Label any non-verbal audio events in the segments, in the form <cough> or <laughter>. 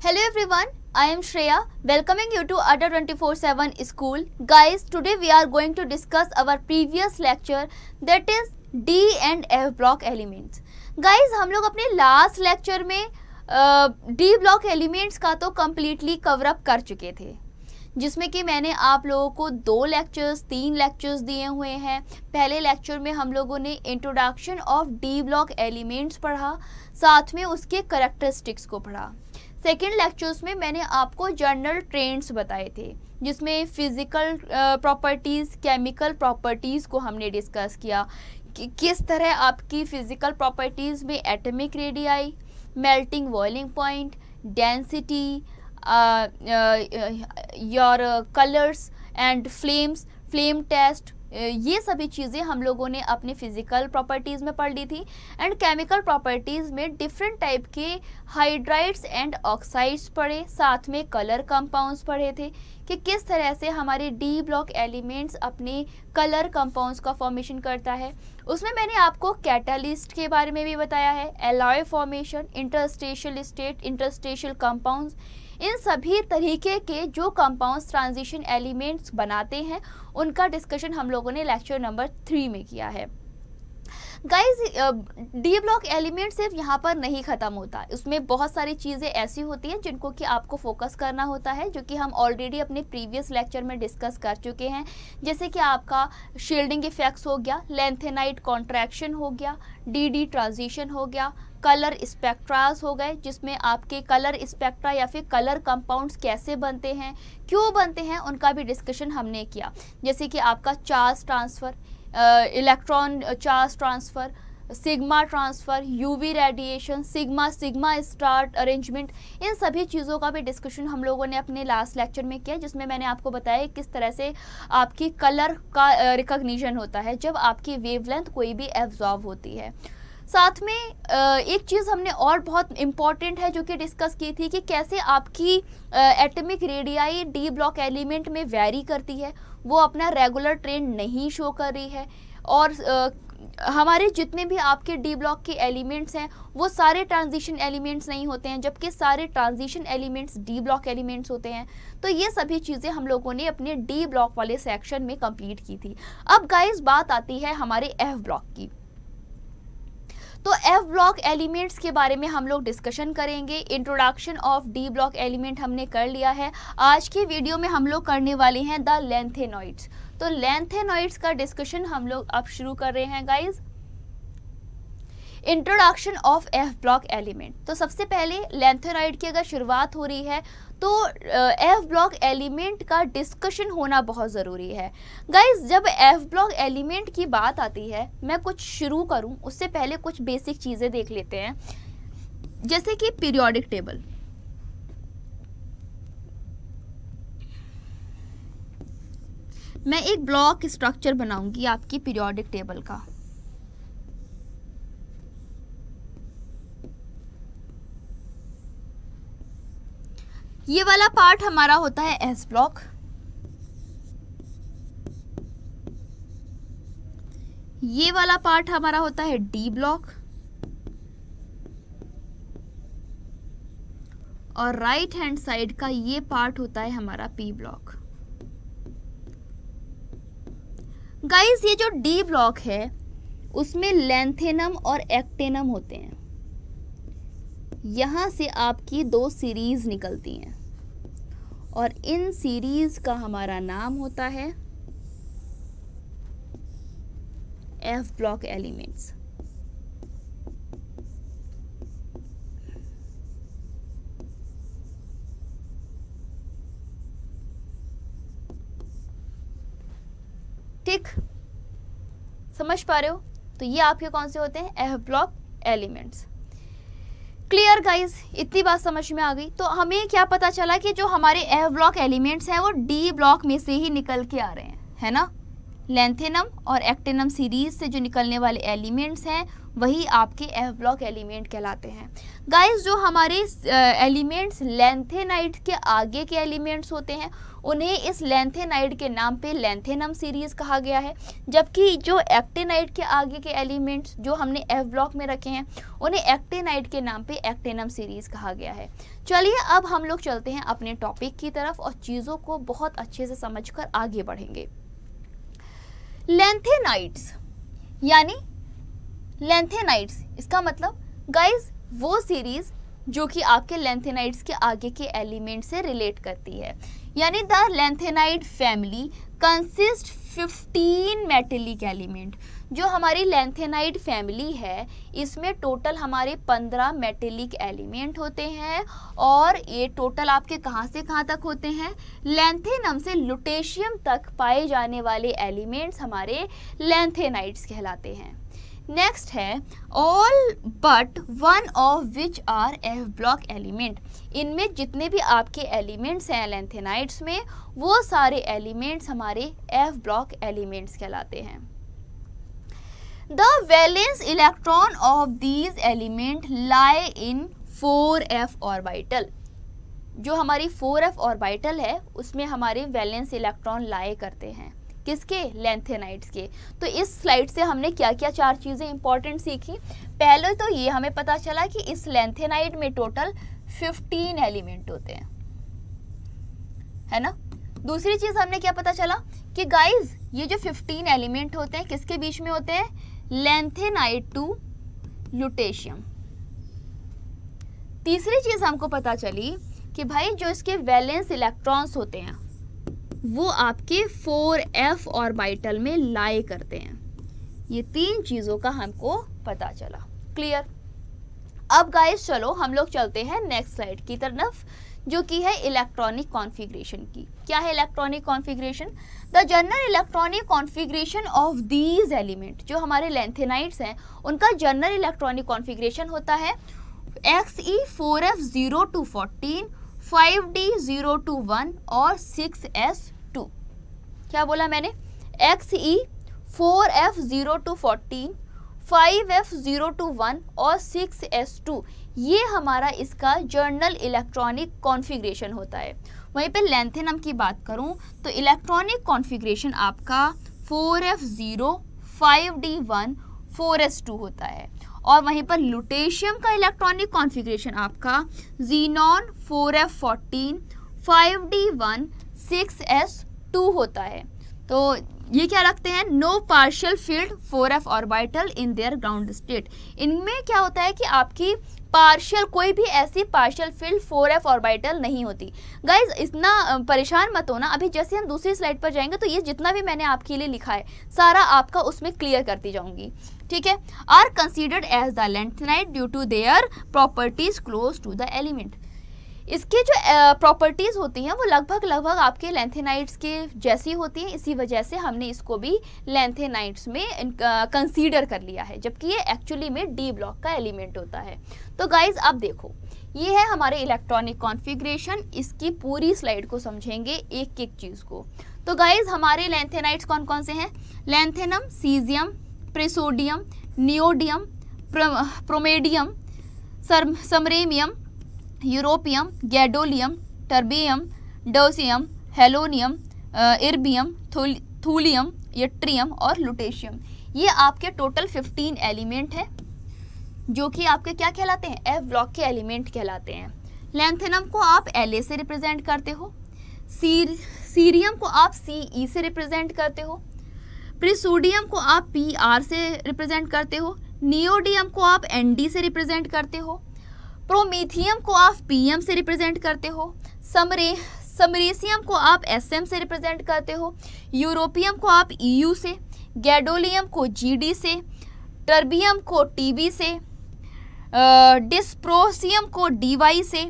Hello everyone, I am Shreya welcoming you to Adda 24/7 School. Guys, today we are going to discuss our previous lecture that is D and F block elements. Guys, हम लोग अपने last lecture में D block elements का तो cover up कर चुके थे जिसमें कि मैंने आप लोगों को दो लेक्चर्स तीन लेक्चर्स दिए हुए हैं पहले लेक्चर में हम लोगों ने introduction of D block elements पढ़ा साथ में उसके करेक्टरिस्टिक्स को पढ़ा सेकेंड लेक्चर्स में मैंने आपको जनरल ट्रेंड्स बताए थे, जिसमें फ़िज़िकल प्रॉपर्टीज़ केमिकल प्रॉपर्टीज़ को हमने डिस्कस किया। कि किस तरह आपकी फ़िज़िकल प्रॉपर्टीज़ में atomic radii melting boiling point density your colours and flames flame test ये सभी चीज़ें हम लोगों ने अपने फ़िज़िकल प्रॉपर्टीज़ में पढ़ ली थी एंड केमिकल प्रॉपर्टीज़ में डिफरेंट टाइप के हाइड्राइड्स एंड ऑक्साइड्स पढ़े, साथ में कलर कंपाउंड्स पढ़े थे कि किस तरह से हमारे डी ब्लॉक एलिमेंट्स अपने कलर कंपाउंड्स का फॉर्मेशन करता है। उसमें मैंने आपको कैटालिस्ट के बारे में भी बताया है alloy formation interstitial state interstitial compounds इन सभी तरीके के जो कंपाउंड्स ट्रांजिशन एलिमेंट्स बनाते हैं, उनका डिस्कशन हम लोगों ने लेक्चर नंबर थ्री में किया है। गाइज़ डी ब्लॉक एलिमेंट सिर्फ़ यहाँ पर नहीं ख़त्म होता। उसमें बहुत सारी चीज़ें ऐसी होती हैं जिनको कि आपको फोकस करना होता है, जो कि हम ऑलरेडी अपने प्रीवियस लेक्चर में डिस्कस कर चुके हैं। जैसे कि आपका शील्डिंग इफेक्ट्स हो गया लेंथेनाइट कॉन्ट्रैक्शन हो गया डी डी ट्रांजिशन हो गया कलर स्पेक्ट्रास हो गए, जिसमें आपके कलर स्पेक्ट्रा या फिर कलर कंपाउंड्स कैसे बनते हैं, क्यों बनते हैं, उनका भी डिस्कशन हमने किया। जैसे कि आपका charge transfer electron charge transfer, sigma transfer UV radiation sigma sigma start arrangement इन सभी चीज़ों का भी डिस्कशन हम लोगों ने अपने लास्ट लेक्चर में किया, जिसमें मैंने आपको बताया किस तरह से आपकी कलर का रिकग्निशन होता है, जब आपकी वेवलेंथ कोई भी एब्जॉर्व होती है। साथ में एक चीज़ हमने और बहुत इंपॉर्टेंट है जो कि डिस्कस की थी कि कैसे आपकी atomic radii D block element में वेरी करती है। वो अपना रेगुलर ट्रेंड नहीं शो कर रही है। और हमारे जितने भी आपके डी ब्लॉक के एलिमेंट्स हैं, वो सारे ट्रांजिशन एलिमेंट्स नहीं होते हैं, जबकि सारे transition elements D block elements होते हैं। तो ये सभी चीज़ें हम लोगों ने अपने डी ब्लॉक वाले सेक्शन में कंप्लीट की थी। अब गाइस बात आती है हमारे एफ़ ब्लॉक की। तो एफ़ ब्लॉक एलिमेंट्स के बारे में हम लोग डिस्कशन करेंगे। Introduction of D block element हमने कर लिया है। आज की वीडियो में हम लोग करने वाले हैं द लेंथेनॉइड्स तो लेंथेनॉइड्स का डिस्कशन हम लोग अब शुरू कर रहे हैं guys introduction of F block element तो सबसे पहले लेंथेनॉइड की अगर शुरुआत हो रही है तो एफ़ ब्लॉक एलिमेंट का डिस्कशन होना बहुत ज़रूरी है। गाइज़ जब एफ़ ब्लॉक एलिमेंट की बात आती है, मैं कुछ शुरू करूँ, उससे पहले कुछ बेसिक चीज़ें देख लेते हैं। जैसे कि पीरियोडिक टेबल मैं एक ब्लॉक स्ट्रक्चर बनाऊँगी आपकी पीरियोडिक टेबल का। ये वाला पार्ट हमारा होता है एस ब्लॉक ये वाला पार्ट हमारा होता है डी ब्लॉक और राइट हैंड साइड का ये पार्ट होता है हमारा पी ब्लॉक गाइस ये जो डी ब्लॉक है, उसमें लेंथेनम और एक्टेनम होते हैं. यहाँ से आपकी दो सीरीज़ निकलती हैं. और इन सीरीज़ का हमारा नाम होता है एफ़ ब्लॉक एलिमेंट्स ठीक? समझ पा रहे हो? तो ये आपके कौन से होते हैं? F block elements clear guys इतनी बात समझ में आ गई। तो हमें क्या पता चला कि जो हमारे एफ़ ब्लॉक एलिमेंट्स हैं, वो डी ब्लॉक में से ही निकल के आ रहे हैं, है ना? लेंथेनम और एक्टेनम सीरीज़ से जो निकलने वाले एलिमेंट्स हैं, वही आपके एफ़ ब्लॉक एलिमेंट कहलाते हैं। गाइस जो हमारे एलिमेंट्स लेंथेनाइट के आगे के एलिमेंट्स होते हैं, उन्हें इस लेंथेनाइट के नाम पे लेंथेनम सीरीज़ कहा गया है। जबकि जो एक्टेनाइट के आगे के एलिमेंट्स जो हमने एफ़ ब्लॉक में रखे हैं, उन्हें एक्टेनाइट के नाम पे एक्टेनम सीरीज़ कहा गया है। चलिए, अब हम लोग चलते हैं अपने टॉपिक की तरफ़ और चीज़ों को बहुत अच्छे से समझकर आगे बढ़ेंगे। लेंथेनाइट्स यानी लेंथेनाइट्स इसका मतलब गाइस वो सीरीज़ जो कि आपके लेंथेनाइट्स के आगे के एलिमेंट से रिलेट करती है। यानी the lanthanide family consist 15 metallic element जो हमारी लेंथेनाइट फैमिली है, इसमें टोटल हमारे 15 मेटेलिक एलिमेंट होते हैं और ये टोटल आपके कहाँ से कहाँ तक होते हैं? लेंथेनम से लुटेशियम तक पाए जाने वाले एलिमेंट्स हमारे लेंथेनाइट्स कहलाते हैं। नेक्स्ट है all but one of which are F block element इनमें जितने भी आपके एलिमेंट्स हैं लेंथेनाइट्स में, वो सारे एलिमेंट्स हमारे एफ़ ब्लॉक एलिमेंट्स कहलाते हैं। The valence electron of these element lie in four F orbital जो हमारी फोर एफ़ ऑर्बिटल है, उसमें हमारे वैलेंस इलेक्ट्रॉन लाए करते हैं। किसके? लेंथेनाइट्स के। तो इस स्लाइड से हमने क्या क्या चार चीज़ें इंपॉर्टेंट सीखी। पहले तो ये हमें पता चला कि इस लेंथेनाइट में टोटल 15 एलिमेंट होते हैं। है ना? दूसरी चीज़ हमने क्या पता चला कि गाइस ये जो 15 एलिमेंट होते हैं, किसके बीच में होते हैं? लेंथेनाइट टू लुटेशियम तीसरी चीज़ हमको पता चली कि भाई जो इसके वैलेंस इलेक्ट्रॉन्स होते हैं वो आपके फोर एफ़ ऑर्बिटल में लाए करते हैं। ये तीन चीज़ों का हमको पता चला। क्लियर अब गाइस चलो, हम लोग चलते हैं नेक्स्ट स्लाइड की तरफ़, जो कि है इलेक्ट्रॉनिक कॉन्फ़िगरेशन की। क्या है electronic configuration the general electronic configuration of these element जो हमारे लेंथेनाइट्स हैं, उनका जनरल इलेक्ट्रॉनिक कॉन्फ़िगरेशन होता है X E four F zero to fourteen five D zero to one और सिक्स एस टू क्या बोला मैंने? X E four F zero to fourteen five F zero to one और six S two ये हमारा इसका जर्नल इलेक्ट्रॉनिक कॉन्फ़िगरेशन होता है। वहीं पे लेंथेनम की बात करूँ तो इलेक्ट्रॉनिक कॉन्फ़िगरेशन आपका four F zero five D one four S two होता है। और वहीं पर लुटेशियम का इलेक्ट्रॉनिक कॉन्फ़िगरेशन आपका xenon four F fourteen five D one six S two होता है। तो ये क्या रखते हैं? No partial filled four F orbital in their ground state इनमें क्या होता है कि आपकी पार्शियल कोई भी ऐसी partial filled four F orbital नहीं होती। गाइज़ इतना परेशान मत होना। अभी जैसे हम दूसरी स्लाइड पर जाएँगे तो ये जितना भी मैंने आपके लिए लिखा है, सारा आपका उसमें क्लियर करती जाऊँगी। ठीक है? Are considered as the lanthanide due to their properties close to the element इसकी जो प्रॉपर्टीज़ uh, होती हैं वो लगभग लगभग आपके लेंथेनाइट्स के जैसी होती हैं इसी वजह से हमने इसको भी लेंथेनाइट्स में कंसीडर uh, कर लिया है जबकि ये एक्चुअली में डी ब्लॉक का एलिमेंट होता है। तो गाइज़ अब देखो ये है हमारे इलेक्ट्रॉनिक कॉन्फ़िगरेशन इसकी पूरी स्लाइड को समझेंगे एक एक चीज़ को। तो गाइज़ हमारे लेंथेनाइट्स कौन कौन से हैं? Lanthanum caesium praseodymium neodymium promethium samarium, europium, gadolinium, terbium, dysprosium, holmium erbium thulium, yttrium और लुटेशियम। ये आपके टोटल 15 एलिमेंट हैं, जो कि आपके क्या कहलाते हैं? एफ़ ब्लॉक के एलिमेंट कहलाते हैं। लेंथेनम को आप एलए से रिप्रेजेंट करते हो, सीर, सीरियम को आप सी ई से रिप्रेजेंट करते हो प्रिसोडियम को आप पी आर से रिप्रेजेंट करते हो, नियोडियम को आप एन डी से रिप्रेजेंट करते हो, प्रोमीथियम को आप पी एम से रिप्रेजेंट करते हो, समरे, समरेसियम को आप एस एम से रिप्रेजेंट करते हो, यूरोपियम को आप ई यू से, गैडोलियम को जी डी से, टर्बियम को टी बी से डिस्प्रोसियम को डी वाई से,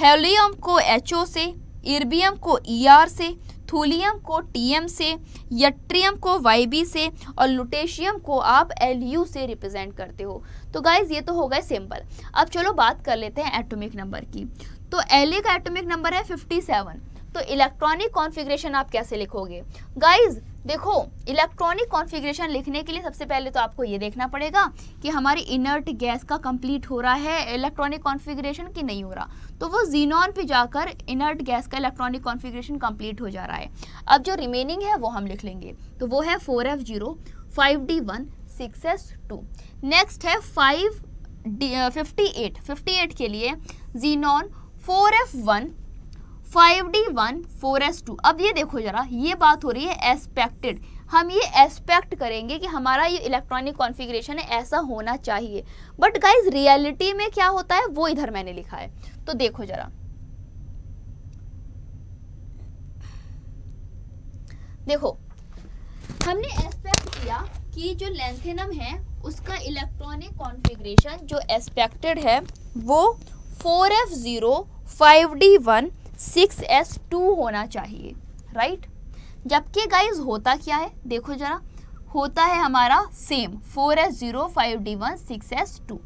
हेलियम को एच ओ से, इर्बियम को ई आर से थूलियम को टीएम से, यट्रियम को वाईबी से और लुटेशियम को आप एलयू से रिप्रेजेंट करते हो। तो गाइज़ ये तो हो गए सिंपल अब चलो बात कर लेते हैं एटॉमिक नंबर की। तो एल का एटॉमिक नंबर है 57 तो इलेक्ट्रॉनिक कॉन्फ़िगरेशन आप कैसे लिखोगे? गाइज़ देखो इलेक्ट्रॉनिक कॉन्फ़िगरेशन लिखने के लिए सबसे पहले तो आपको ये देखना पड़ेगा कि हमारी इनर्ट गैस का कंप्लीट हो रहा है इलेक्ट्रॉनिक कॉन्फ़िगरेशन कि नहीं हो रहा। तो वो जीनॉन पे जाकर इनर्ट गैस का इलेक्ट्रॉनिक कॉन्फ़िगरेशन कंप्लीट हो जा रहा है। अब जो रिमेनिंग है, वो हम लिख लेंगे। तो वो है four F zero five D one six S two next है five D fifty eight fifty eight के लिए xenon four F one five D one, four S two. अब ये देखो जरा, ये बात हो रही है एस्पेक्टेड हम ये एस्पेक्ट करेंगे कि हमारा ये इलेक्ट्रॉनिक कॉन्फ़िगरेशन है ऐसा होना चाहिए। बट गाइज़ रियलिटी में क्या होता है, वो इधर मैंने लिखा है। तो देखो जरा। देखो, हमने एक्सपेक्ट किया कि जो लेंथेनम है, उसका इलेक्ट्रॉनिक कॉन्फ़िगरेशन जो एक्सपेक्टेड है, वो four F zero five D one six S two होना चाहिए राइट जबकि गाइज़ होता क्या है? देखो जरा, होता है हमारा same four S zero five D one six S two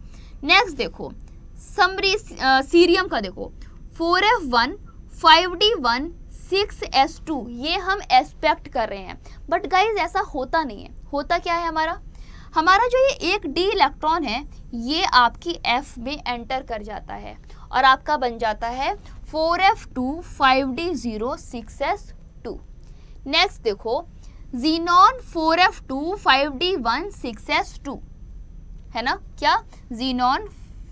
next देखो समरी सीरियम का देखो four F one five D one six S two ये हम एक्सपेक्ट कर रहे हैं। बट गाइज़ ऐसा होता नहीं है। होता क्या है हमारा? हमारा जो ये एक डी इलेक्ट्रॉन है, ये आपकी एफ़ में एंटर कर जाता है और आपका बन जाता है four F two five D zero six S two next देखो xenon four F two five D one six S two है ना? क्या? Xenon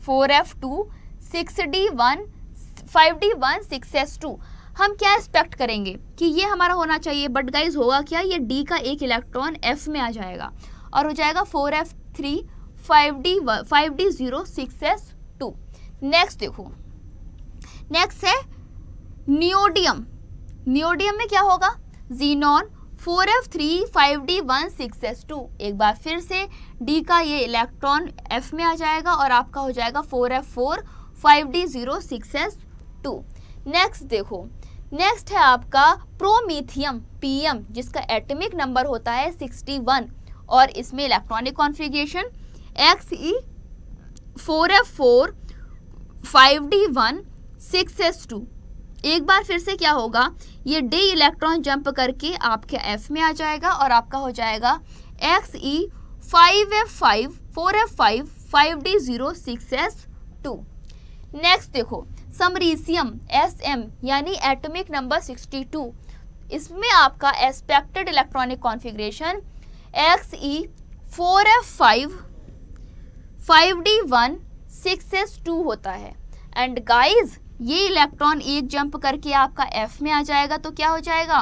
four F two six D one five D one six S two हम क्या expect करेंगे? कि ये हमारा होना चाहिए। बट गाइज़ होगा क्या? ये डी का एक इलेक्ट्रॉन एफ़ में आ जाएगा। और हो जाएगा four F three five D five D zero six S two next देखो। नेक्स्ट है नियोडियम नियोडियम में क्या होगा? Xenon four F three five D one six S two एक बार फिर से डी का ये इलेक्ट्रॉन एफ़ में आ जाएगा और आपका हो जाएगा four F four five D zero six S two next देखो. नेक्स्ट है आपका प्रोमीथियम पीएम जिसका एटमिक नंबर होता है सिक्सटी वन और इसमें electronic configuration X E four F four five D one six S two. एक बार फिर से क्या होगा? ये डी इलेक्ट्रॉन जंप करके आपके एफ़ में आ जाएगा और आपका हो जाएगा X E five F five, four F five five D zero, six S two. Next देखो, समरीसियम, एस एम, यानी एटॉमिक नंबर सिक्सटी टू। इसमें आपका expected electronic configuration X E four F five five D one, six S two होता है। And guys ये electron एक jump करके आपका एफ़ में आ जाएगा तो क्या हो जाएगा?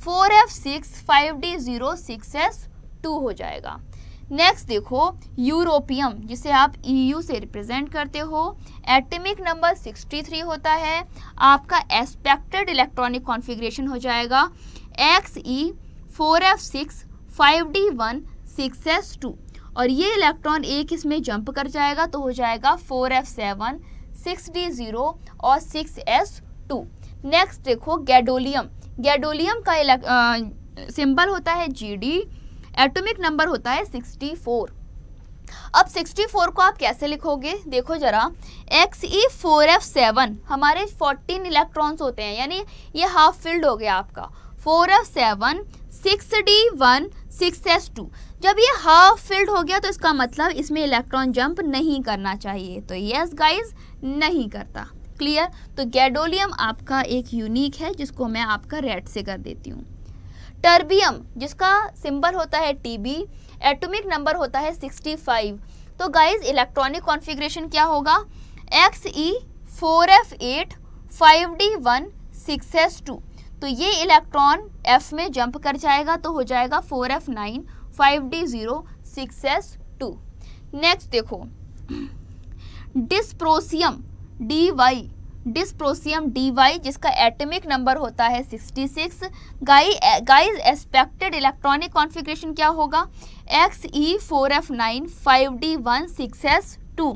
Four F six five D zero six S two हो जाएगा। नेक्स्ट देखो, यूरोपियम, जिसे आप ईयू e से रिप्रेजेंट करते हो, एटमिक नंबर 63 होता है, आपका एस्पेक्टेड इलेक्ट्रॉनिक कॉन्फ़िगरेशन हो जाएगा X E four F six five D one six S two. और ये इलेक्ट्रॉन एक इसमें जंप कर जाएगा तो हो जाएगा four F seven six D zero और सिक्स एस टू। नेक्स्ट देखो गैडोलियम गैडोलियम का सिंबल होता है जी डी एटोमिक नंबर होता है सिक्सटी फोर। अब 64 को आप कैसे लिखोगे? देखो जरा। X E four F seven हमारे 14 इलेक्ट्रॉन्स होते हैं, यानी ये हाफ़ फिल्ड हो गया आपका। Four F seven six D one six S two जब ये हाफ़ फिल्ड हो गया तो इसका मतलब इसमें इलेक्ट्रॉन जंप नहीं करना चाहिए। तो यस गाइज़ नहीं करता। क्लियर तो गैडोलियम आपका एक यूनिक है, जिसको मैं आपका रेड से कर देती हूँ। टर्बियम जिसका सिंबल होता है टीबी एटॉमिक नंबर होता है 65 तो गाइज़ इलेक्ट्रॉनिक कॉन्फ़िगरेशन क्या होगा? X E four F eight five D one six S two तो ये इलेक्ट्रॉन एफ़ में जंप कर जाएगा तो हो जाएगा four F nine five D zero six S two next देखो। Dysprosium D Y dysprosium D Y जिसका एटमिक नंबर होता है 66 गाई गाइज़ एक्सपेक्टेड इलेक्ट्रॉनिक कॉन्फ़िगरेशन क्या होगा? X E four F nine five D one six S two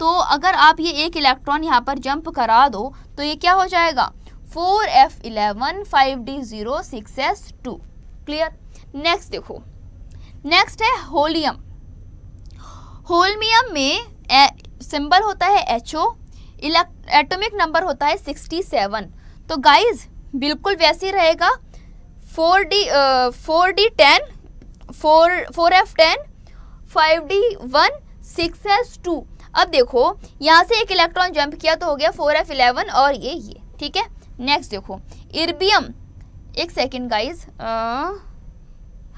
तो अगर आप ये एक इलेक्ट्रॉन यहाँ पर जंप करा दो तो ये क्या हो जाएगा? Four F eleven five D zero six S two clear next देखो. नेक्स्ट है होलियम होलमियम में सिंबल होता है एच ओ एटोमिक नंबर होता है सिक्सटी सेवन तो गाइज़ बिल्कुल वैसे ही रहेगा। Four D four D ten four four F ten five D one six S two अब देखो, यहाँ से एक इलेक्ट्रॉन जंप किया तो हो गया फोर एफ़ इलेवन और ये ये, ठीक है? नेक्स्ट देखो इर्बियम एक सेकेंड गाइज़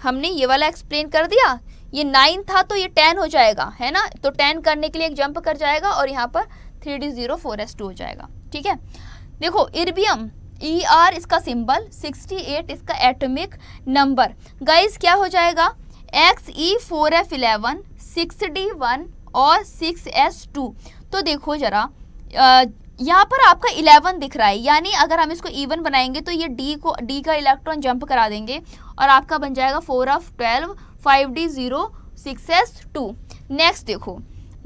हमने ये वाला एक्सप्लेन कर दिया। ये नाइन था तो ये टेन हो जाएगा, है ना? तो टेन करने के लिए एक जंप कर जाएगा और यहाँ पर three D zero four S two हो जाएगा, ठीक है? देखो इर्बियम ई आर इसका सिंबल सिक्सटी एट इसका एटॉमिक नंबर गाइस क्या हो जाएगा? X E four F eleven six D one और सिक्स एस टू तो देखो जरा यहाँ पर आपका 11 दिख रहा है, यानी अगर हम इसको इवन बनाएँगे तो ये डी को डी का इलेक्ट्रॉन जंप करा देंगे और आपका बन जाएगा four of twelve five D zero six S two. Next देखो।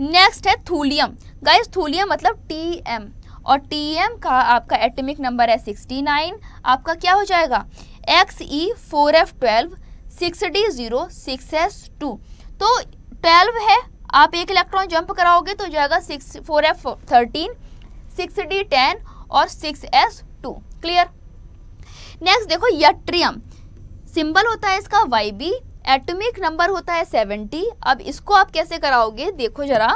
नेक्स्ट है थूलियम। गाइस थूलियम मतलब टी एम और टी एम का आपका एटमिक नंबर है सिक्सटी नाइन आपका क्या हो जाएगा? X E four F twelve six D zero six S two तो ट्वेल्व है। आप एक इलेक्ट्रॉन जंप कराओगे तो जाएगा six four F thirteen six D ten और six S two clear next देखो यट्रियम सिंबल होता है इसका वाई बी एटॉमिक नंबर होता है सेवेंटी अब इसको आप कैसे कराओगे? देखो जरा।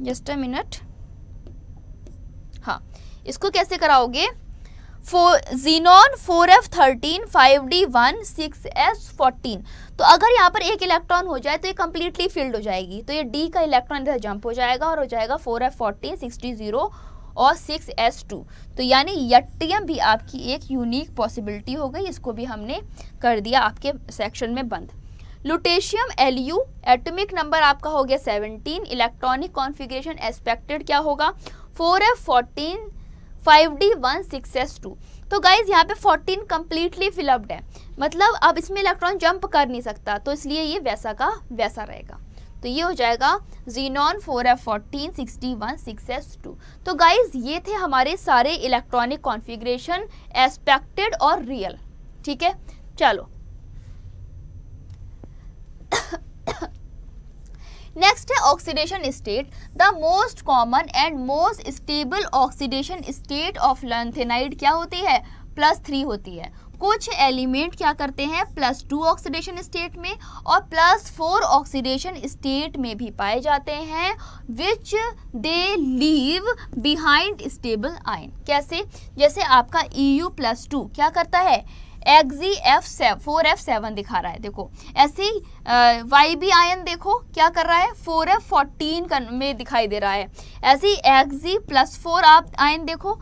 जस्ट अ मिनट हाँ इसको कैसे कराओगे? Four xenon four F thirteen five D one six S fourteen तो अगर यहाँ पर एक इलेक्ट्रॉन हो जाए तो ये कम्प्लीटली फिल्ड हो जाएगी. तो ये डी का इलेक्ट्रॉन इधर जंप हो जाएगा और हो जाएगा four F fourteen sixty zero और सिक्स एस टू। तो यानी यट्टियम भी आपकी एक यूनिक पॉसिबिलिटी हो गई, इसको भी हमने कर दिया आपके सेक्शन में बंद। Lutetium L U atomic number आपका हो गया सेवनटीन इलेक्ट्रॉनिक कॉन्फ़िगरेशन एस्पेक्टेड क्या होगा? Four F fourteen five D one six S two तो गाइज़ यहाँ पे फोर्टीन कम्प्लीटली फिलअप्ड है। मतलब अब इसमें इलेक्ट्रॉन जंप कर नहीं सकता तो इसलिए ये वैसा का वैसा रहेगा। तो ये हो जाएगा xenon four F fourteen sixty one six S two तो गाइज़ ये थे हमारे सारे इलेक्ट्रॉनिक कॉन्फ़िगरेशन एस्पेक्टेड और रियल ठीक है? चलो। <coughs> नेक्स्ट है oxidation state the most common and most stable oxidation state of lanthanide क्या होती है? प्लस थ्री होती है। कुछ एलिमेंट क्या करते हैं? प्लस टू ऑक्सीडेशन स्टेट में और प्लस फोर ऑक्सीडेशन स्टेट में भी पाए जाते हैं which they leave behind stable ion कैसे? जैसे आपका ई यू प्लस टू क्या करता है? X E f seven four f seven दिखा रहा है। देखो, ऐसे वाई बी आयन देखो, क्या कर रहा है? फोर एफ़ फोर्टीन में दिखाई दे रहा है। ऐसे ही एक्जी प्लस फोर आप आयन देखो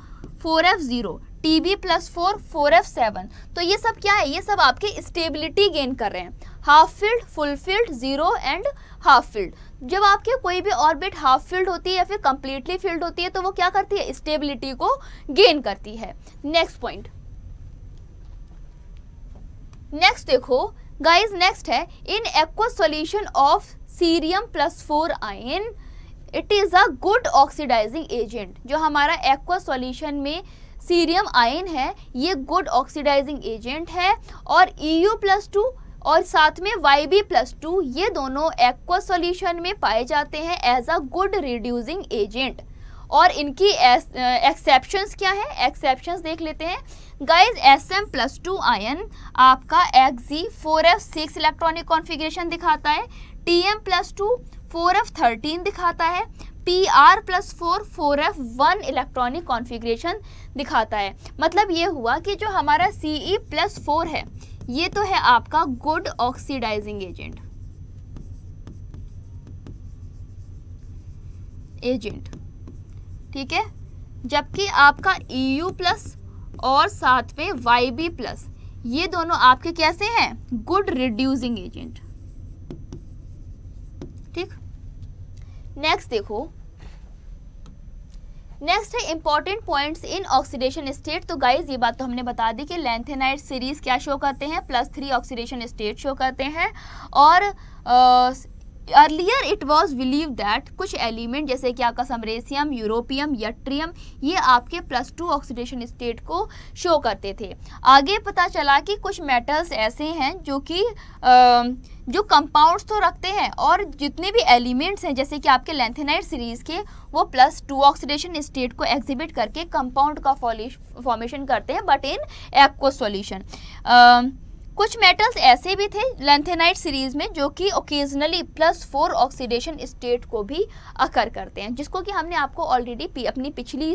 four f zero T B plus four four f seven तो ये सब क्या है? ये सब आपके स्टेबिलिटी गेन कर रहे हैं। Half filled full filled zero and half filled जब आपके कोई भी ऑर्बिट हाफ़ फ़ील्ड होती है या फिर कंप्लीटली फ़ील्ड होती है तो वो क्या करती है? स्टेबिलिटी को गेन करती है। नेक्स्ट पॉइंट नेक्स्ट देखो। गाइज़ नेक्स्ट है। In aqua solution of cerium plus four ion it is a good oxidizing agent जो हमारा एक्वा सॉल्यूशन में सीरियम आयन है, ये गुड ऑक्सीडाइजिंग एजेंट है और ई प्लस टू और साथ में वाई बी प्लस टू ये दोनों एक्वा सॉल्यूशन में पाए जाते हैं as a good reducing agent और इनकी एक्सेप्शंस क्या है? एक्सेप्शंस देख लेते हैं। Guys S M plus two ion आपका X E four f six electronic configuration दिखाता है। T M plus two four f thirteen दिखाता है, P R plus four four f one electronic configuration दिखाता है। मतलब ये हुआ कि जो हमारा सी ई प्लस फोर है, ये तो है आपका गुड ऑक्सीडाइजिंग एजेंट। एजेंट, ठीक है? जबकि आपका ई यू प्लस और साथ में वाई बी प्लस, ये दोनों आपके कैसे हैं? गुड रिड्यूसिंग एजेंट ठीक नेक्स्ट देखो। नेक्स्ट है important points in oxidation state तो गाइज़ ये बात तो हमने बता दी कि लेंथेनाइट सीरीज़ क्या शो करते हैं plus three oxidation state show करते हैं। और earlier it was believe that कुछ एलिमेंट जैसे कि आपका समरेसियम, यूरोपियम, यट्रियम, ये आपके प्लस टू ऑक्सीडेशन स्टेट को शो करते थे। आगे पता चला कि कुछ मेटल्स ऐसे हैं जो कि जो कंपाउंड्स तो रखते हैं और जितने भी एलिमेंट्स हैं, जैसे कि आपके लेंथेनाइट सीरीज़ के, वो प्लस टू ऑक्सीडेशन स्टेट को एग्जिबिट करके कंपाउंड का फॉर्मेशन करते हैं बट इन एक्व सॉल्यूशन कुछ मेटल्स ऐसे भी थे लेंथेनाइट सीरीज़ में जो कि occasionally plus four oxidation state को भी अकर करते हैं, जिसको कि हमने आपको ऑलरेडी अपनी पिछली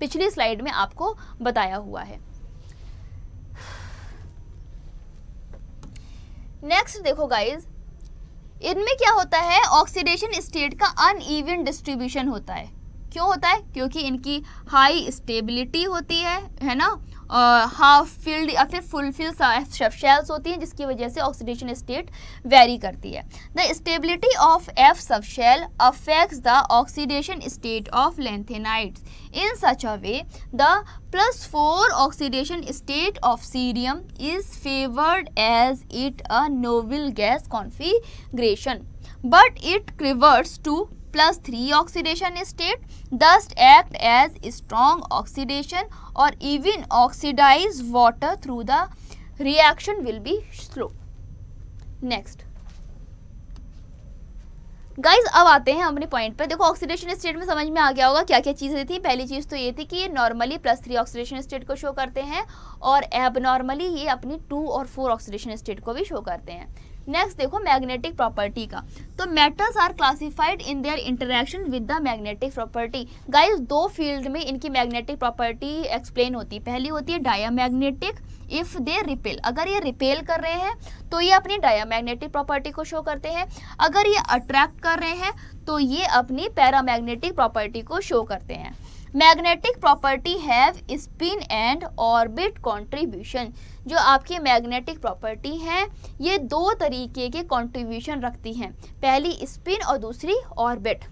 पिछली स्लाइड में आपको बताया हुआ है। नेक्स्ट देखो गाइज़ इनमें क्या होता है? ऑक्सीडेशन स्टेट का अनइवन डिस्ट्रीब्यूशन होता है. क्यों होता है? क्योंकि इनकी हाई स्टेबिलिटी होती है है ना? हाफ़ फिल्ड या फिर फुलफिल शेल्स होती हैं, जिसकी वजह से ऑक्सीडेशन स्टेट वेरी करती है। The stability of f subshell affect the oxidation state of lanthanide in such a way the plus four oxidation state of cerium is favoured as it a noble gas configuration but it क्रिवर्स to plus 3 oxidation state thus act as strong oxidation or even oxidize water through the reaction will be slow. Next. Guys अब आते हैं अपने point पर देखो, oxidation state में समझ में आ गया होगा क्या क्या चीज़ें थी पहली चीज़ तो ये थी कि ये normally plus three oxidation state को शो करते हैं और एब नॉर्मली ये अपनी टू और फोर ऑक्सीडेशन स्टेट को भी शो करते हैं नेक्स्ट देखो मैग्नेटिक प्रॉपर्टी का। तो metals are classified in their interaction with the magnetic property guys दो फ़ील्ड में इनकी मैग्नेटिक प्रॉपर्टी एक्सप्लेन होती है। पहली होती है डायामैग्नेटिक इफ़ दे रिपेल अगर ये रिपेल कर रहे हैं तो ये अपनी डायामैग्नेटिक प्रॉपर्टी को शो करते हैं। अगर ये अट्रैक्ट कर रहे हैं तो ये अपनी पैरामैग्नेटिक प्रॉपर्टी को शो करते हैं। Magnetic property have spin and orbit contribution जो आपकी मैग्नेटिक प्रॉपर्टी है, ये दो तरीके के कॉन्ट्रीब्यूशन रखती हैं। पहली स्पिन और दूसरी ऑर्बिट।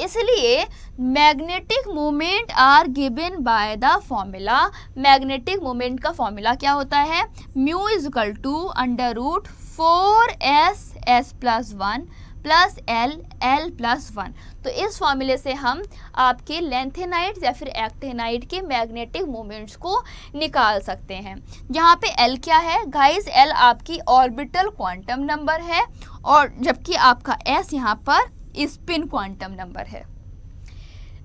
इसलिए magnetic moment are given by the formula. Magnetic moment का फॉर्मूला क्या होता है? Mu equal to under root four S S plus one plus L L plus one. तो इस फॉर्मूले से हम आपके लेंथेनाइट या फिर एक्टेनाइट के मैग्नेटिक मोमेंट्स को निकाल सकते हैं। जहाँ पे एल क्या है? गाइस एल आपकी ऑर्बिटल क्वांटम नंबर है और जबकि आपका एस यहाँ पर स्पिन क्वांटम नंबर है।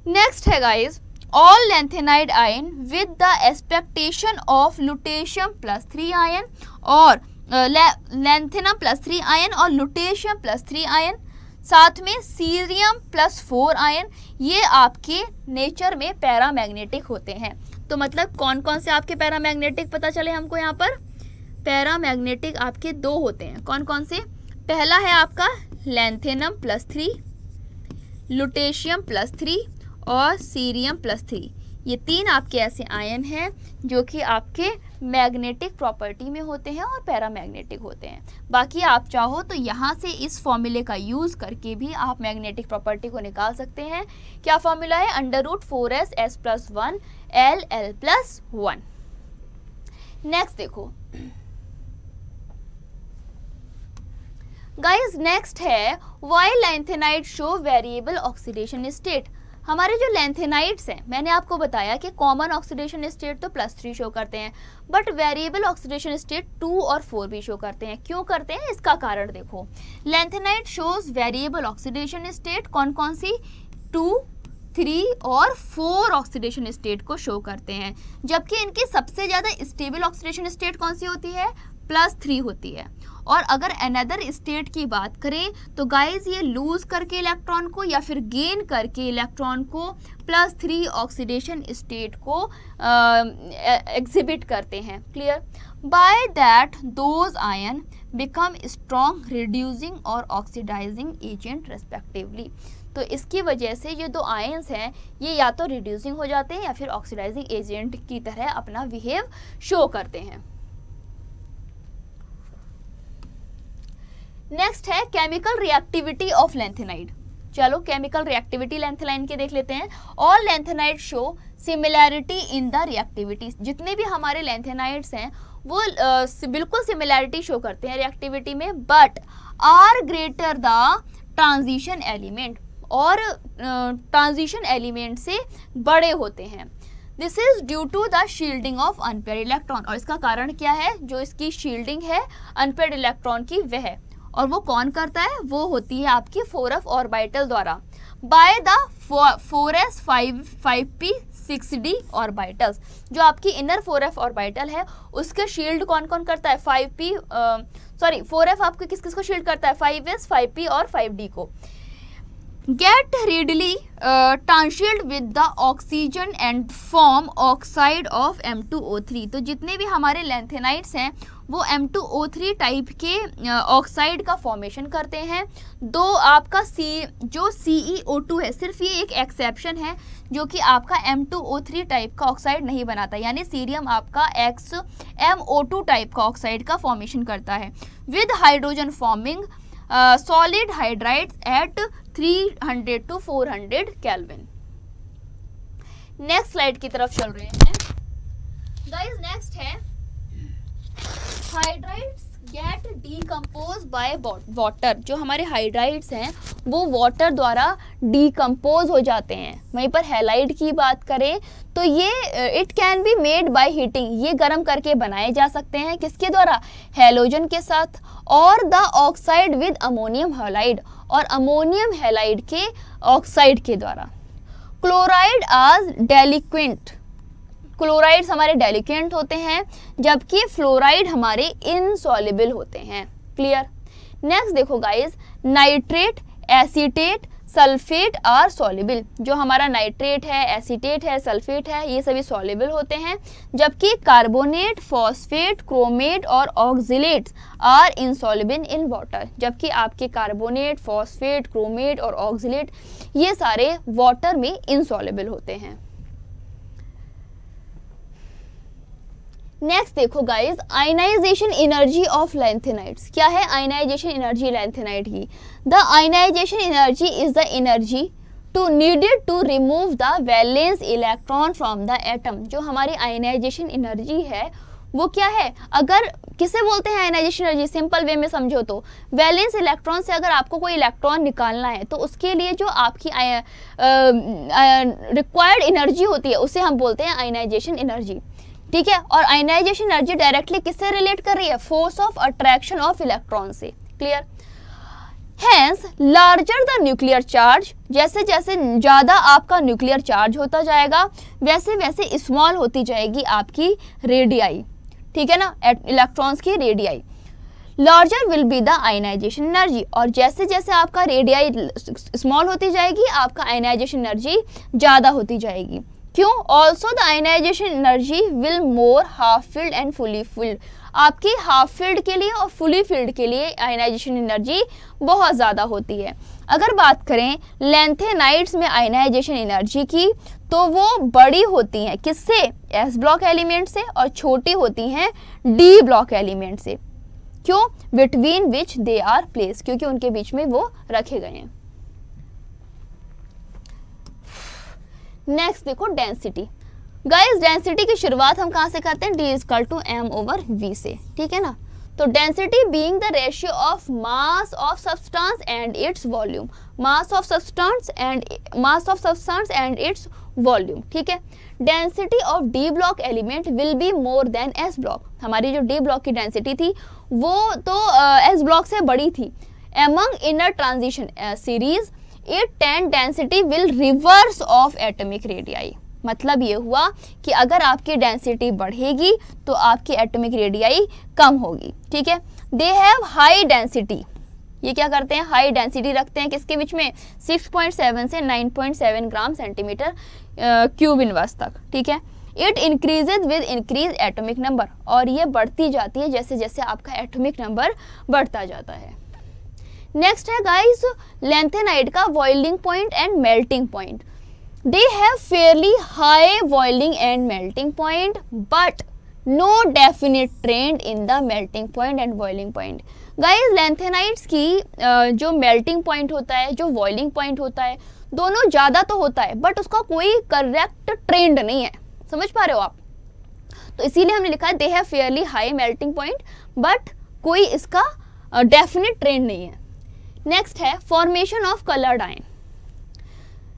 नेक्स्ट है guys all lanthanide ion with the expectation of lutetium plus three ion और लेंथेनम प्लस थ्री आयन और लुटेशियम प्लस थ्री आयन साथ में सीरियम प्लस फोर आयन ये आपके नेचर में पैरामैग्नेटिक होते हैं। तो मतलब कौन कौन से आपके पैरामैग्नेटिक पता चले हमको यहाँ पर? पैरामैग्नेटिक आपके दो होते हैं। कौन कौन से? पहला है आपका lanthanum plus three lutetium plus three और सीरियम प्लस थ्री ये तीन आपके ऐसे आयन हैं जो कि आपके मैग्नेटिक प्रॉपर्टी में होते हैं और पैरामैग्नेटिक होते हैं। बाकी आप चाहो तो यहाँ से इस फॉर्मूले का यूज़ करके भी आप मैग्नेटिक प्रॉपर्टी को निकाल सकते हैं। क्या फॉर्मूला है? Under root four S S plus one L L plus one next देखो। गाइस नेक्स्ट है why lanthanide show variable oxidation state हमारे जो लेंथेनाइट्स हैं, मैंने आपको बताया कि कॉमन ऑक्सीडेशन स्टेट तो प्लस थ्री शो करते हैं but variable oxidation state two और फोर भी शो करते हैं। क्यों करते हैं? इसका कारण देखो। Lanthanide shows variable oxidation state कौन कौन सी? टू थ्री और फोर ऑक्सीडेशन स्टेट को शो करते हैं। जबकि इनकी सबसे ज़्यादा स्टेबल ऑक्सीडेशन स्टेट कौन सी होती है? प्लस थ्री होती है। और अगर अनदर स्टेट की बात करें तो गाइज़ ये लूज करके इलेक्ट्रॉन को या फिर गेन करके इलेक्ट्रॉन को प्लस थ्री ऑक्सीडेशन स्टेट को एग्जिबिट करते हैं। Clear by that those ion become strong reducing और ऑक्सीडाइजिंग एजेंट रेस्पेक्टिवली तो इसकी वजह से ये दो आयंस हैं, ये या तो रिड्यूसिंग हो जाते हैं या फिर ऑक्सीडाइजिंग एजेंट की तरह अपना बिहेव शो करते हैं। नेक्स्ट है केमिकल रिएक्टिविटी ऑफ़ लेंथेनाइड चलो केमिकल रिएक्टिविटी लेंथेनाइड के देख लेते हैं। All lanthanide show similarity in the reactivity जितने भी हमारे लेंथेनाइड्स हैं वो uh, बिल्कुल सिमिलैरिटी शो करते हैं रिएक्टिविटी में but are greater the transition element और ट्रांजिशन uh, एलिमेंट से बड़े होते हैं। This is due to the shielding of unpaired electron और इसका कारण क्या है? जो इसकी शील्डिंग है अनपेड इलेक्ट्रॉन की वह और वो कौन करता है? वो होती है आपकी फोर एफ़ ऑर्बिटल द्वारा। By the four S five five P six D orbitals जो आपकी इनर फोर एफ़ ऑर्बिटल है, उसके शील्ड कौन कौन करता है? Five P sorry four f आपके किस किस को शील्ड करता है? फाइव एस फाइव पी और फाइव डी को। Get readily uh, transient with the oxygen and form oxide of M2O3 तो जितने भी हमारे लेंथेनाइट्स हैं वो M2O3 टाइप के ऑक्साइड uh, का फॉर्मेशन करते हैं। दो आपका सी जो CeO2 है सिर्फ़ ये एक एक्सेप्शन है जो कि आपका M2O3 टाइप का ऑक्साइड नहीं बनाता। यानी सीरियम आपका एक्स MO2 टाइप का ऑक्साइड का फॉर्मेशन करता है। With hydrogen forming solid hydride at 300 to 400 kelvin next slide की तरफ़ चल रहे हैं। गाइस नेक्स्ट है hydrides get decompose by water जो हमारे हाइड्राइड्स हैं, वो वाटर द्वारा डीकम्पोज हो जाते हैं। वहीं पर हेलाइड की बात करें तो ये it can be made by heating ये गर्म करके बनाए जा सकते हैं। किसके द्वारा? हेलोजन के साथ। और the oxide with ammonium halide और अमोनियम हेलाइड के ऑक्साइड के द्वारा। क्लोराइड आज डेलिक्वेंट क्लोराइड्स हमारे डेलिकेंट होते हैं, जबकि फ्लोराइड हमारे इनसॉलेबल होते हैं। क्लियर नेक्स्ट देखो guys nitrate acetate sulphate are soluble जो हमारा नाइट्रेट है एसीटेट है सल्फेट है, ये सभी सॉलेबल होते हैं, जबकि कार्बोनेट फॉस्फेट क्रोमेट और oxalates are insoluble in water जबकि आपके कार्बोनेट फॉस्फेट क्रोमेट और ऑक्जिलेट ये सारे वाटर में इनसॉलेबल होते हैं। नेक्स्ट देखो guys ionisation energy of lanthanides क्या है आयनाइजेशन एनर्जी लेंथेनाइट की? The ionisation energy is the energy to needed to remove the valence electron from the atom जो हमारी आयनाइजेशन एनर्जी है, वो क्या है? अगर किसे बोलते हैं आयनाइजेशन एनर्जी सिंपल वे में समझो तो। वैलेंस इलेक्ट्रॉन से अगर आपको कोई इलेक्ट्रॉन निकालना है तो उसके लिए जो आपकी रिक्वायर्ड एनर्जी होती है, उसे हम बोलते हैं आयनाइजेशन एनर्जी ठीक है? और आयनाइजेशन एनर्जी डायरेक्टली किससे रिलेट कर रही है? Force of attraction of electron से। Clear hence larger the nuclear charge जैसे जैसे ज़्यादा आपका न्यूक्लियर चार्ज होता जाएगा, वैसे वैसे स्मॉल होती जाएगी आपकी रेडियाई ठीक है ना? इलेक्ट्रॉन्स की radii larger will be the ionisation energy और जैसे जैसे आपका रेडियाई स्मॉल होती जाएगी, आपका आयनाइजेशन एनर्जी ज़्यादा होती जाएगी। क्यों? Also the ionisation energy will more half filled and fully filled आपकी हाफ़ फ़ील्ड के लिए और फुली फ़ील्ड के लिए आयनाइजेशन एनर्जी बहुत ज़्यादा होती है। अगर बात करें लेंथेनाइट्स में आयनाइजेशन एनर्जी की तो वो बड़ी होती हैं। किससे? एस ब्लॉक एलिमेंट से और छोटी होती हैं डी ब्लॉक एलिमेंट से। क्यों? Between which they are place क्योंकि उनके बीच में वो रखे गए हैं। नेक्स्ट देखो डेंसिटी गाइस डेंसिटी की शुरुआत हम कहाँ से करते हैं? D equal to M over V से. ठीक है ना? तो density being the ratio of mass of substance and its volume mass of substance and mass of substance and its volume ठीक है? Density of D block element will be more than S block हमारी जो D block की density थी वो तो S uh, block से बड़ी थी. Among inner transition series it tend density will reverse of atomic radii मतलब ये हुआ कि अगर आपकी डेंसिटी बढ़ेगी तो आपकी एटॉमिक रेडियाई कम होगी, ठीक है? दे हैव हाई डेंसिटी ये क्या करते हैं? हाई डेंसिटी रखते हैं किसके बीच में? 6.7 से 9.7 ग्राम सेंटीमीटर क्यूब इनवर्स तक, ठीक है? It increases with increase atomic number और ये बढ़ती जाती है जैसे जैसे आपका एटॉमिक नंबर बढ़ता जाता है। नेक्स्ट है गाइस लेंथेनाइट का boiling point and melting point they have fairly high boiling and melting point but no definite trend in the melting point and boiling point guys lanthanides की जो melting point होता है जो boiling point होता है दोनों ज़्यादा तो होता है बट उसका कोई करेक्ट ट्रेंड नहीं है। समझ पा रहे हो आप? तो इसीलिए हमने लिखा है they have fairly high melting point but कोई इसका डेफिनेट uh, ट्रेंड नहीं है। नेक्स्ट है formation of coloured ion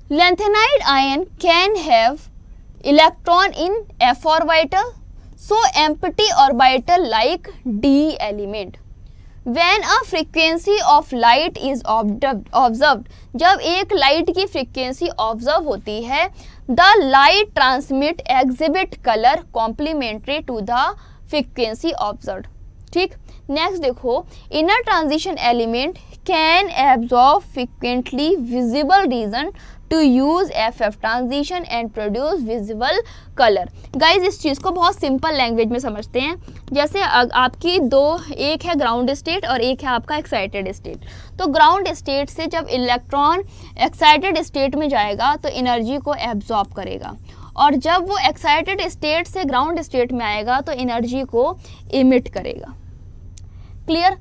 lanthanide ion can have electron in f orbital so empty orbital like d element when a frequency of light is observed जब एक light की frequency observe होती है the light transmit exhibit colour complementary to the frequency observe ठीक next देखो inner transition element can absorb frequently visible region to use f f transition and produce visible colour guys इस चीज़ को बहुत simple language में समझते हैं। जैसे आपकी दो, एक है ग्राउंड स्टेट और एक है आपका एक्साइटेड स्टेट तो ग्राउंड स्टेट से जब इलेक्ट्रॉन एक्साइटेड स्टेट में जाएगा तो एनर्जी को एब्जॉर्ब करेगा। और जब वो एक्साइटेड स्टेट से ग्राउंड स्टेट में आएगा तो एनर्जी को इमिट करेगा। क्लियर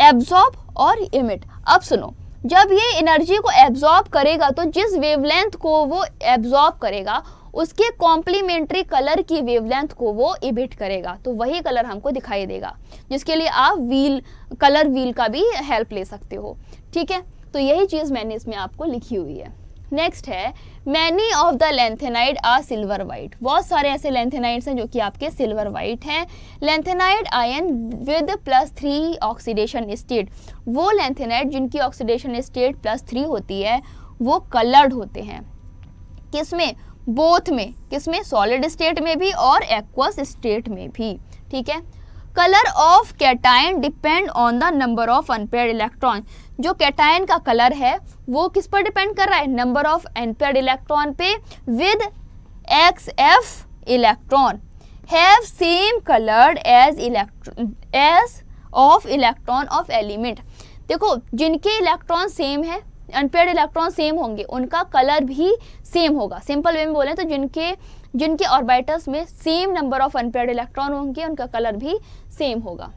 एब्जॉर्ब और इमिट अब सुनो, जब ये एनर्जी को एब्जॉर्ब करेगा तो जिस वेवलेंथ को वो एब्जॉर्ब करेगा, उसके कॉम्प्लीमेंट्री कलर की वेवलेंथ को वो इबिट करेगा. तो वही कलर हमको दिखाई देगा, जिसके लिए आप व्हील कलर व्हील का भी हेल्प ले सकते हो. ठीक है? तो यही चीज़ मैंने इसमें आपको लिखी हुई है. नेक्स्ट है many of the lanthanide are silver white बहुत सारे ऐसे लेंथेनाइड्स हैं जो कि आपके सिल्वर वाइट हैं। Lanthanide ion with plus three oxidation state वो लेंथेनाइड जिनकी ऑक्सीडेशन स्टेट प्लस थ्री होती है, वो कलर्ड होते हैं। किसमें? बोथ में। किसमें? सॉलिड स्टेट में भी और एक्वस स्टेट में भी। ठीक है? Colour of cation depend on the number of unpaired electron जो कैटाइन का कलर है, वो किस पर डिपेंड कर रहा है? नंबर ऑफ़ अनपेड इलेक्ट्रॉन पे with X f electron have same coloured as electron as of electron of element देखो, जिनके इलेक्ट्रॉन सेम है अनपेड इलेक्ट्रॉन सेम होंगे, उनका कलर भी सेम होगा। सिंपल वे में बोले तो जिनके जिनके ऑर्बिटल्स में same number of unpaired electron होंगे, उनका कलर भी सेम होगा।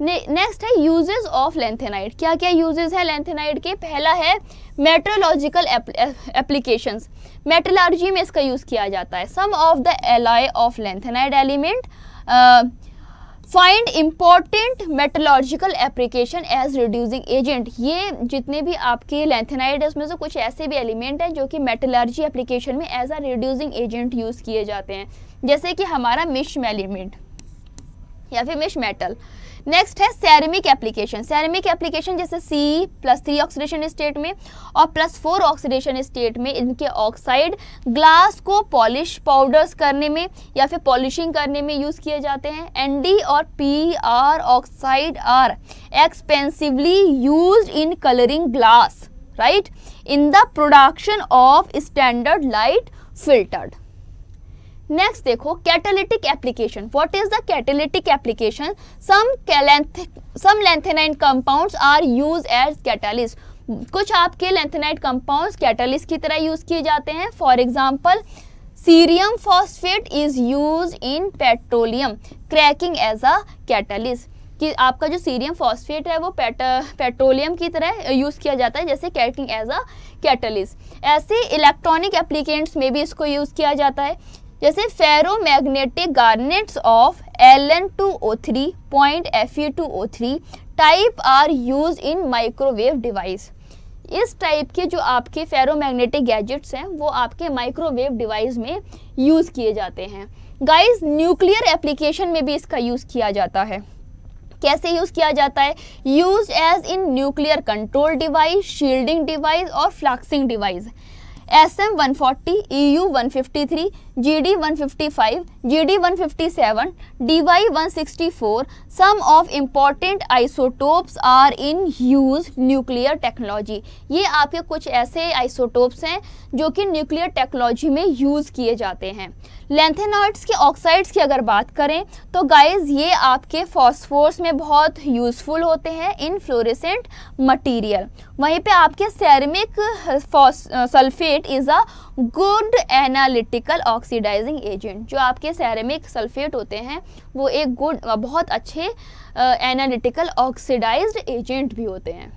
नेक्स्ट है यूजेस ऑफ़ लेंथेनाइड क्या क्या यूजेस है लेंथेनाइड के? पहला है मेट्रोलॉजिकल एप्लीकेशंस मेट्रोलॉजी में इसका यूज़ किया जाता है। Some of the alloy of lanthanide element find important metallurgical application as reducing agent ये जितने भी आपके लेंथेनाइड है, उसमें से कुछ ऐसे भी एलिमेंट हैं जो कि मेटलर्जी एप्लीकेशन में as a reducing agent use किए जाते हैं। जैसे कि हमारा मिश एलिमेंट या फिर मिश मेटल नेक्स्ट है सैरमिक एप्लीकेशन सैरमिक एप्लीकेशन जैसे C plus three oxidation state में और प्लस फोर ऑक्सीडेशन स्टेट में इनके ऑक्साइड ग्लास को पॉलिश पाउडर्स करने में या फिर पॉलिशिंग करने में यूज़ किए जाते हैं. एनडी और P R oxide are expensively use in colouring glass right in the production of standard light filtered next देखो catalytic application what is the catalytic application some some lanthanide compounds are use as catalyst कुछ आपके lanthanide compounds catalyst की तरह use किए जाते हैं. For example cerium phosphate is use in petroleum cracking as a catalyst कि आपका जो सीरियम फॉस्फेट है, वो पेट पेट्रोलियम की तरह यूज़ किया जाता है, जैसे कैटिंग एज अ कैटलिस्ट ऐसे इलेक्ट्रॉनिक एप्लीकेंट्स में भी इसको यूज़ किया जाता है. जैसे ferromagnetic garnets of L N two O three point F E two O three type are use in microwave device इस टाइप के जो आपके फेरोमैग्नेटिक गैजेट्स हैं, वो आपके माइक्रोवेव डिवाइस में यूज़ किए जाते हैं। गाइस न्यूक्लियर एप्लीकेशन में भी इसका यूज़ किया जाता है। कैसे यूज़ किया जाता है? Use as in nuclear control device shielding device और fluxing device S M one forty E U one fifty three G D one fifty five G D one fifty seven D Y one sixty four some of important isotopes are in use nuclear technology ये आपके कुछ ऐसे isotopes हैं जो कि nuclear technology में use किए जाते हैं। लेंथेनॉइड्स के ऑक्साइड्स की अगर बात करें तो गाइज़ ये आपके फॉस्फोर्स में बहुत यूज़फुल होते हैं इन फ्लोरेसेंट मटीरियल वहीं पे आपके ceramic sulphate is a good analytical oxidising agent जो आपके सैरमिक सल्फेट होते हैं, वो एक गुड बहुत अच्छे एनालिटिकल ऑक्सीडाइज्ड एजेंट भी होते हैं।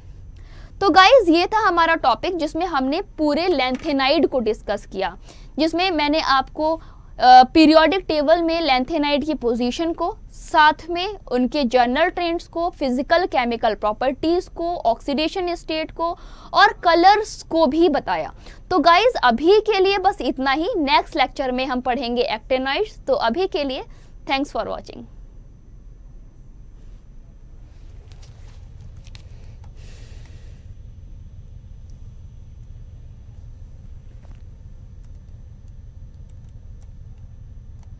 तो गाइज़ ये था हमारा टॉपिक जिसमें हमने पूरे लेंथेनाइड को डिस्कस किया, जिसमें मैंने आपको पीरियोडिक टेबल में लेंथेनाइट की पोजीशन को, साथ में उनके जर्नल ट्रेंड्स को फ़िज़िकल केमिकल प्रॉपर्टीज़ को ऑक्सीडेशन स्टेट को और कलर्स को भी बताया। तो गाइज़ अभी के लिए बस इतना ही। नेक्स्ट लेक्चर में हम पढ़ेंगे एक्टेनाइड्स तो अभी के लिए थैंक्स फॉर वॉचिंग